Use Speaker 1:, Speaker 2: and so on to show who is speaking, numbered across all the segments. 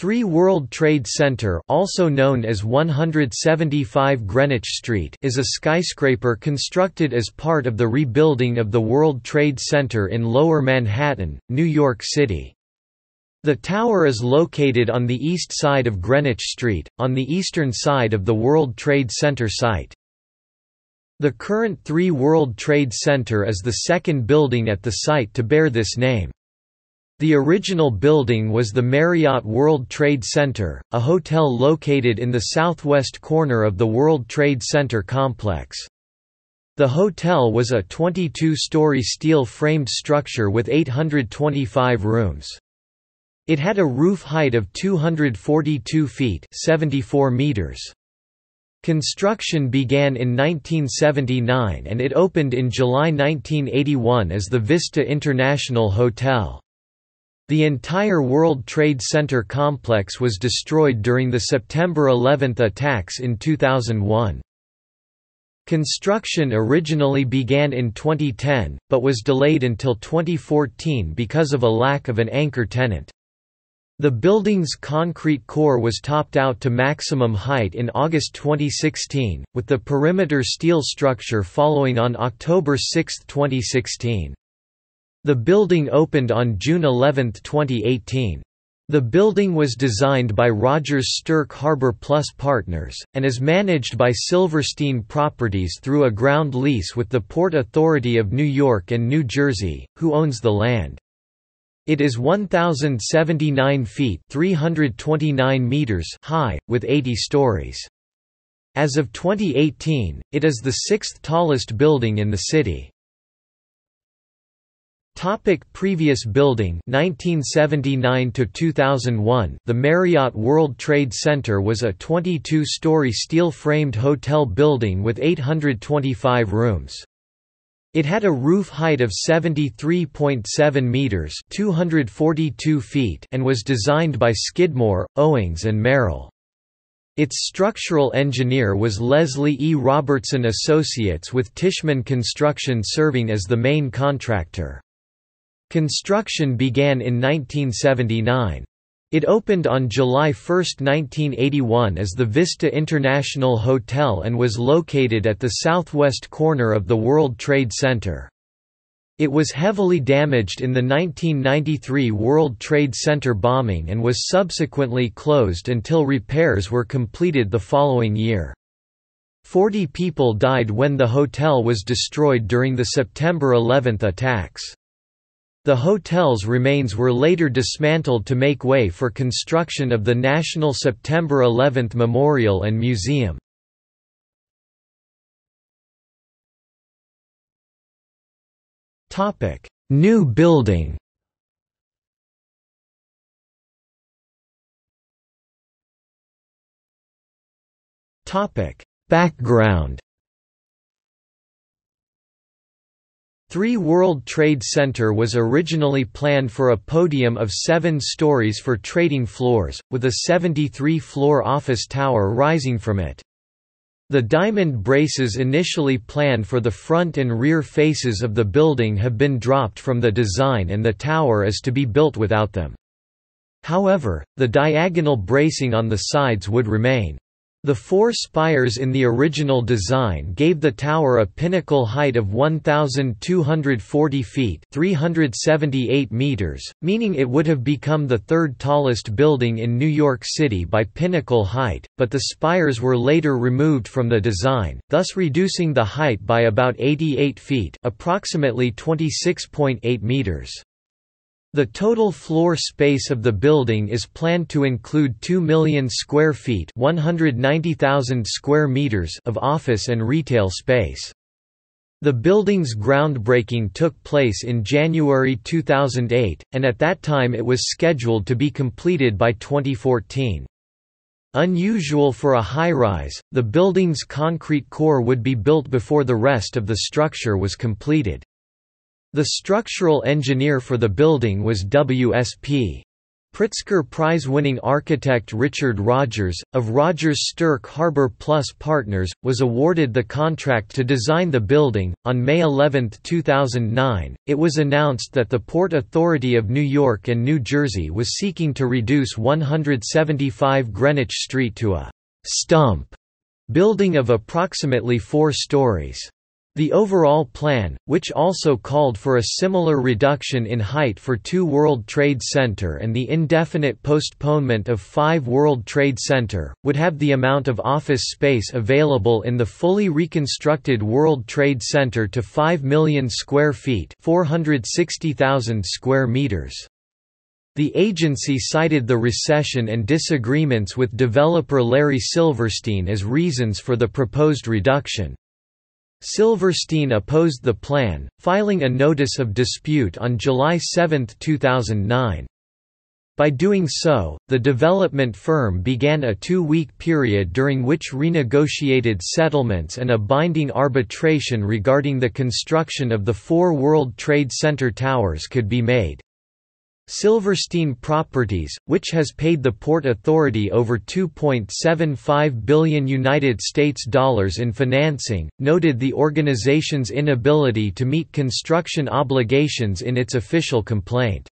Speaker 1: 3 World Trade Center also known as 175 Greenwich Street is a skyscraper constructed as part of the rebuilding of the World Trade Center in Lower Manhattan, New York City. The tower is located on the east side of Greenwich Street, on the eastern side of the World Trade Center site. The current 3 World Trade Center is the second building at the site to bear this name. The original building was the Marriott World Trade Center, a hotel located in the southwest corner of the World Trade Center complex. The hotel was a 22-story steel-framed structure with 825 rooms. It had a roof height of 242 feet 74 meters. Construction began in 1979 and it opened in July 1981 as the Vista International Hotel. The entire World Trade Center complex was destroyed during the September 11 attacks in 2001. Construction originally began in 2010, but was delayed until 2014 because of a lack of an anchor tenant. The building's concrete core was topped out to maximum height in August 2016, with the perimeter steel structure following on October 6, 2016. The building opened on June 11, 2018. The building was designed by Rogers Stirk Harbour Plus Partners, and is managed by Silverstein Properties through a ground lease with the Port Authority of New York and New Jersey, who owns the land. It is 1,079 feet 329 meters high, with 80 stories. As of 2018, it is the sixth tallest building in the city. Topic previous building 1979 to 2001 The Marriott World Trade Center was a 22-story steel-framed hotel building with 825 rooms. It had a roof height of 73.7 meters, 242 feet, and was designed by Skidmore, Owings and Merrill. Its structural engineer was Leslie E. Robertson Associates with Tishman Construction serving as the main contractor. Construction began in 1979. It opened on July 1, 1981 as the Vista International Hotel and was located at the southwest corner of the World Trade Center. It was heavily damaged in the 1993 World Trade Center bombing and was subsequently closed until repairs were completed the following year. Forty people died when the hotel was destroyed during the September 11 attacks. The hotel's remains were later dismantled to make way for construction of the National September 11 Memorial and Museum. New building Background 3 World Trade Center was originally planned for a podium of seven stories for trading floors, with a 73-floor office tower rising from it. The diamond braces initially planned for the front and rear faces of the building have been dropped from the design and the tower is to be built without them. However, the diagonal bracing on the sides would remain. The four spires in the original design gave the tower a pinnacle height of 1,240 feet 378 meters, meaning it would have become the third tallest building in New York City by pinnacle height, but the spires were later removed from the design, thus reducing the height by about 88 feet approximately 26.8 meters. The total floor space of the building is planned to include 2 million square feet (190,000 square meters) of office and retail space. The building's groundbreaking took place in January 2008, and at that time it was scheduled to be completed by 2014. Unusual for a high-rise, the building's concrete core would be built before the rest of the structure was completed. The structural engineer for the building was WSP. Pritzker Prize-winning architect Richard Rogers, of Rogers Stirk Harbour Plus Partners, was awarded the contract to design the building. On May 11, 2009, it was announced that the Port Authority of New York and New Jersey was seeking to reduce 175 Greenwich Street to a «stump» building of approximately four stories. The overall plan, which also called for a similar reduction in height for 2 World Trade Center and the indefinite postponement of 5 World Trade Center, would have the amount of office space available in the fully reconstructed World Trade Center to 5 million square feet 460,000 square meters. The agency cited the recession and disagreements with developer Larry Silverstein as reasons for the proposed reduction. Silverstein opposed the plan, filing a notice of dispute on July 7, 2009. By doing so, the development firm began a two-week period during which renegotiated settlements and a binding arbitration regarding the construction of the four World Trade Center towers could be made. Silverstein Properties, which has paid the Port Authority over 2.75 billion United States dollars in financing, noted the organization's inability to meet construction obligations in its official complaint.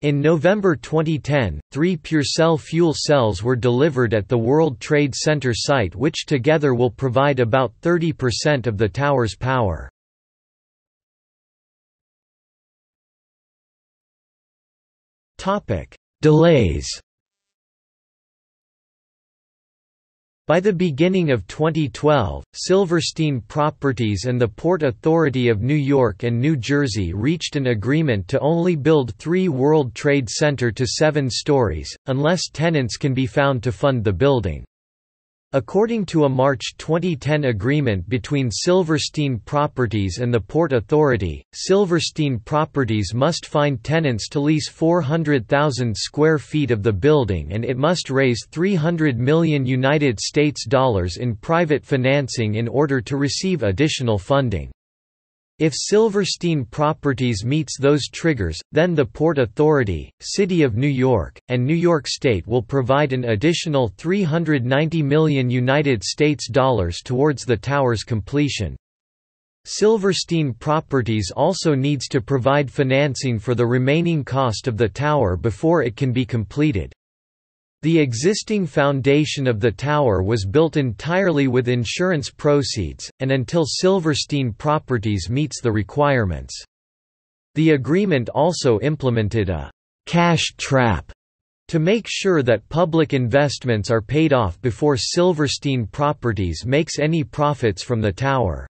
Speaker 1: In November 2010, three PureCell fuel cells were delivered at the World Trade Center site which together will provide about 30% of the tower's power. Topic: Delays. By the beginning of 2012, Silverstein Properties and the Port Authority of New York and New Jersey reached an agreement to only build three World Trade Center to seven stories, unless tenants can be found to fund the building. According to a March 2010 agreement between Silverstein Properties and the Port Authority, Silverstein Properties must find tenants to lease 400,000 square feet of the building and it must raise 300 million United States dollars in private financing in order to receive additional funding. If Silverstein Properties meets those triggers, then the Port Authority, City of New York, and New York State will provide an additional 390 million United States dollars towards the tower's completion. Silverstein Properties also needs to provide financing for the remaining cost of the tower before it can be completed. The existing foundation of the tower was built entirely with insurance proceeds, and until Silverstein Properties meets the requirements. The agreement also implemented a «cash trap» to make sure that public investments are paid off before Silverstein Properties makes any profits from the tower.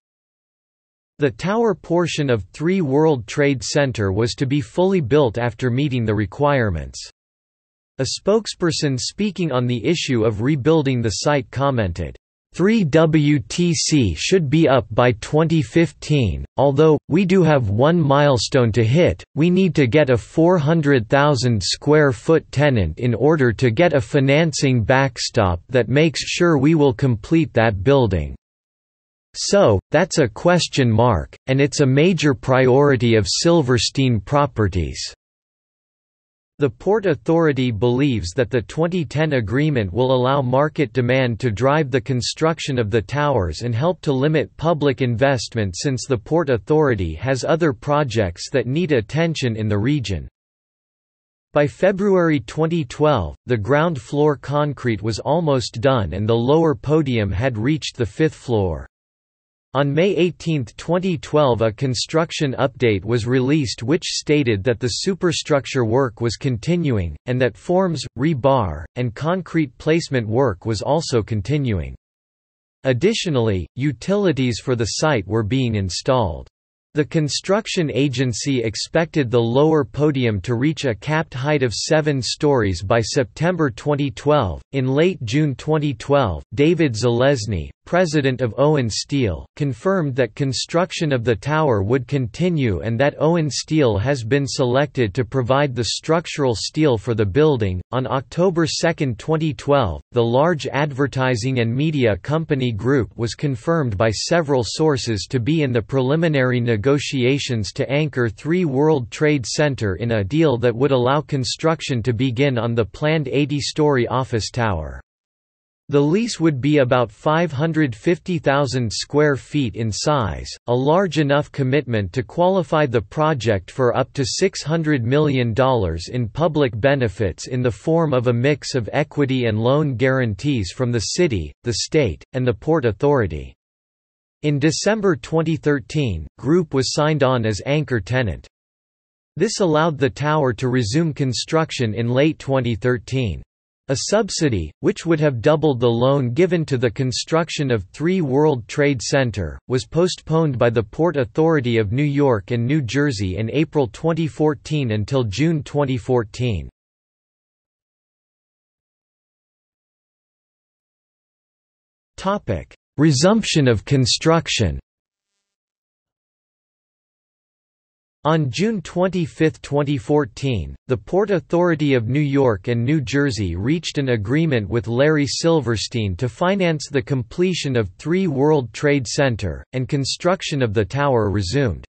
Speaker 1: The tower portion of 3 World Trade Center was to be fully built after meeting the requirements. A spokesperson speaking on the issue of rebuilding the site commented, 3WTC should be up by 2015, although, we do have one milestone to hit, we need to get a 400,000 square foot tenant in order to get a financing backstop that makes sure we will complete that building. So, that's a question mark, and it's a major priority of Silverstein Properties. The Port Authority believes that the 2010 agreement will allow market demand to drive the construction of the towers and help to limit public investment since the Port Authority has other projects that need attention in the region. By February 2012, the ground floor concrete was almost done and the lower podium had reached the fifth floor. On May 18, 2012 a construction update was released which stated that the superstructure work was continuing, and that forms, rebar, and concrete placement work was also continuing. Additionally, utilities for the site were being installed. The construction agency expected the lower podium to reach a capped height of seven stories by September 2012. In late June 2012, David Zalesny, president of Owen Steel, confirmed that construction of the tower would continue and that Owen Steel has been selected to provide the structural steel for the building. On October 2, 2012, the large advertising and media company group was confirmed by several sources to be in the preliminary negotiations to anchor 3 World Trade Center in a deal that would allow construction to begin on the planned 80-story office tower. The lease would be about 550,000 square feet in size, a large enough commitment to qualify the project for up to $600 million in public benefits in the form of a mix of equity and loan guarantees from the city, the state, and the Port Authority. In December 2013, Group was signed on as anchor tenant. This allowed the tower to resume construction in late 2013. A subsidy, which would have doubled the loan given to the construction of 3 World Trade Center, was postponed by the Port Authority of New York and New Jersey in April 2014 until June 2014. Resumption of construction On June 25, 2014, the Port Authority of New York and New Jersey reached an agreement with Larry Silverstein to finance the completion of 3 World Trade Center, and construction of the tower resumed.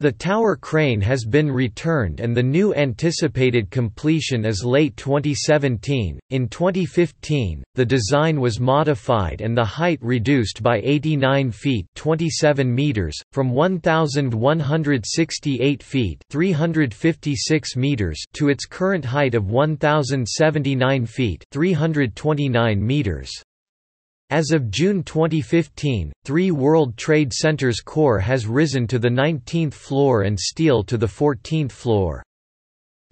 Speaker 1: The tower crane has been returned and the new anticipated completion is late 2017. In 2015, the design was modified and the height reduced by 89 feet (27 meters) from 1168 feet (356 meters) to its current height of 1079 feet (329 meters). As of June 2015, three World Trade Center's core has risen to the 19th floor and steel to the 14th floor.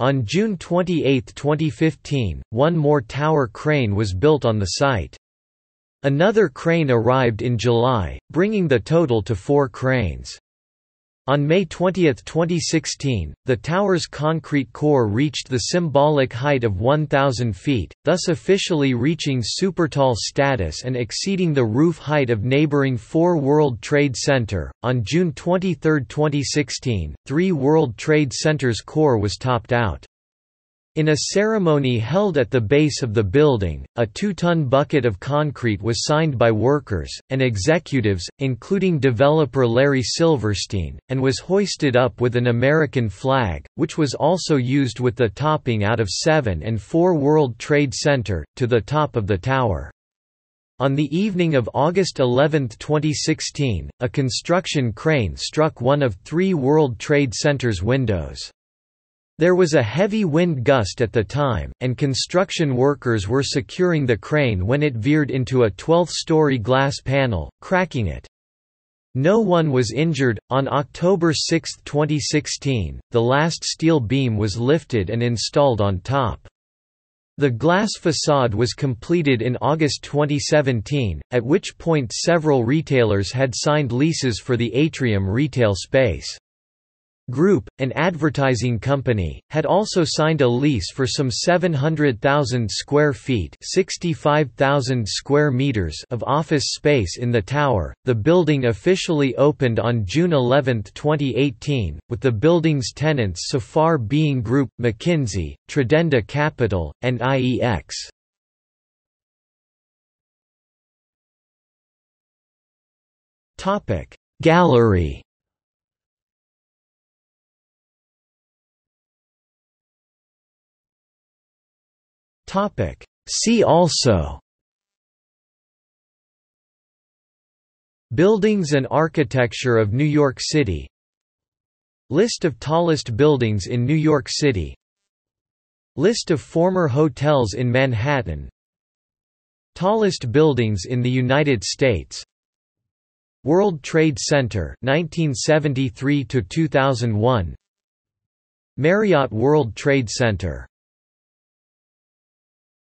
Speaker 1: On June 28, 2015, one more tower crane was built on the site. Another crane arrived in July, bringing the total to four cranes. On May 20, 2016, the tower's concrete core reached the symbolic height of 1,000 feet, thus officially reaching supertall status and exceeding the roof height of neighboring 4 World Trade Center. On June 23, 2016, 3 World Trade Center's core was topped out. In a ceremony held at the base of the building, a two-ton bucket of concrete was signed by workers, and executives, including developer Larry Silverstein, and was hoisted up with an American flag, which was also used with the topping out of 7 and 4 World Trade Center, to the top of the tower. On the evening of August 11, 2016, a construction crane struck one of three World Trade Center's windows. There was a heavy wind gust at the time, and construction workers were securing the crane when it veered into a 12-story glass panel, cracking it. No one was injured. On October 6, 2016, the last steel beam was lifted and installed on top. The glass facade was completed in August 2017, at which point several retailers had signed leases for the atrium retail space. Group, an advertising company, had also signed a lease for some 700,000 square feet (65,000 square meters) of office space in the tower. The building officially opened on June 11, 2018, with the building's tenants so far being Group, McKinsey, Tridenda Capital, and IEX. Topic: Gallery Topic. See also. Buildings and architecture of New York City. List of tallest buildings in New York City. List of former hotels in Manhattan. Tallest buildings in the United States. World Trade Center 1973 to 2001 Marriott World Trade Center